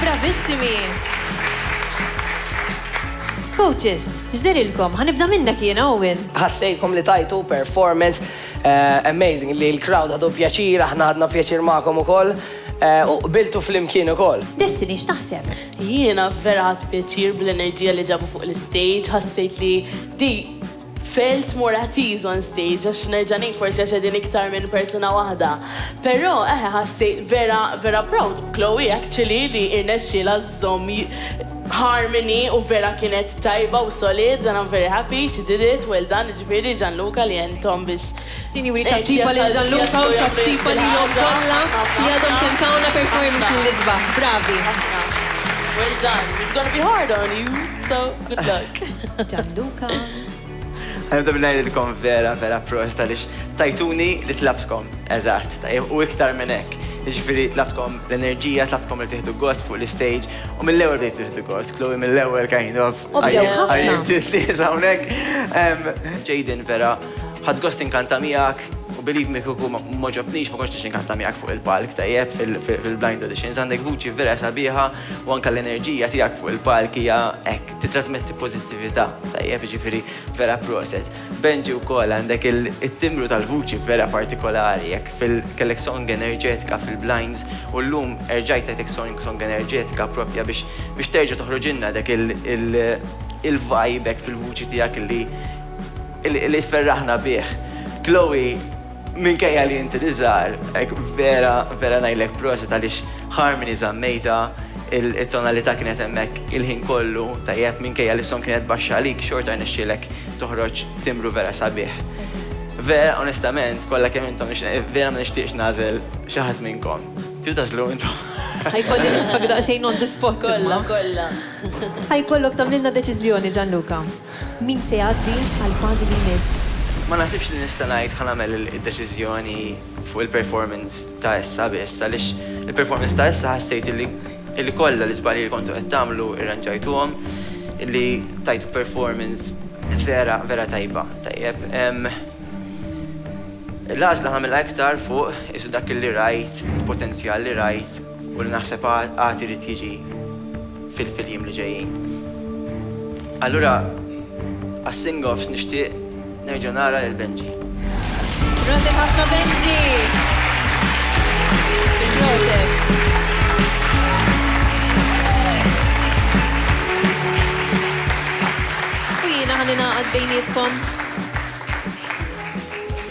Bravissimi! Coaches, ġderilkom, ħanibda minnek jien Owen. Ħassejkom li tajtu performance eh, amazing li l-crowd għadu pjaċir, aħna għadna pjaċir ma'kom ukoll eh, u biltu fl-imkien ukoll. Destiny, x'taħseb? Jiena vera ħadd pjaċir bl-enerġija li ġabu fuq l-istage, ħassejt li di Felt more at ease on stage għax nerġa' ngħid forsi għax qegħdin iktar minn persuna waħda. Però eħe ħassi vera vera proud b'Chloe actually li irnexxielha żżomm harmony u vera kienet tajba u solid and I'm very happy she did it well done jiġifieri Gianluca li għenthom biex Sinjuri ċapċipa lil Gianluca u ċapċipa lilhom kollha li għadhom kemm tawna performance mill-isbaħ. Bravi. Well done. It's gonna be hard on you so Good luck. Gianluca. Għanibda bil-najdilkom vera, vera prost, għalix tajtuni li tlabtkom, eżat, u iktar minn hekk. Ġifiri, tlabtkom l-enerġija, tlabtkom li tiħdu gost fuq l-stage, u mill-ewel bdejt tiħdu gost, Chloe mill-ewel kind of. U bdew ħafna. Titli, zawnek. Jaden vera, ħad gost inkanta miegħek, u believe me kuku moġobnix ma konx inkanta miegħek fuq il-palk tajjeb fil-blind auditions, għandek vuċi vera sabiħa, U anke l-enerġija tiegħek fuq il-palk hija hekk, tittrasmetti pożittività. Tajjeb, jiġifieri vera proset. Benji wkoll għandek it-timbru tal-vuċi vera partikolari, hekk kellek song enerġetika fil-Blinds u llum erġajt tagħtik song enerġetika proprja biex terġa' toħroġilna dak il-vibe hekk fil-vuċi tiegħek li tferraħna bih. Chloe, Minkejja li inti l-iżgħar, hekk vera, vera ngħidlek proset għaliex harmony żammejtha, it-tonalità kienet hemmhekk il-ħin kollu, tajjeb, minkejja li s-song kienet baxxa għalik, xorta rnexxielek toħroġ timbru vera sabiħ. Vera, onestament, kollha kemm intom nixtieq, vera ma nixtieqx nagħżel xi ħadd minnkom. Tridu tagħżlu intom. Ħajkolli nitfak daqsxejn on the spot. Kollha, kollha. Ħajkollok tagħmlilna deċiżjoni, Gianluca. Min se jgħaddi għall-fażi li jmiss? Ma naħsibx li nista' ngħid ħa nagħmel id-deċiżjoni fuq il-performance ta' issa biss għaliex il-performance ta' issa ħassejt illi kollha l-iżbalji li kontu qed tagħmlu irranġajtuhom, illi tajtu performance vera, vera tajba. Tajjeb, l-għażla ħa nagħmilha iktar fuq, qisu dak illi rajt, il-potenzjal li rajt. u li naħseb għad irid jiġi fil-jiem li ġejjin. Allura għas-sing-offs nixtieq nerġa' nara lil Benji. Prosit ħafna Benji! Prosit. U jiena ħa ningħaqad bejnietkom.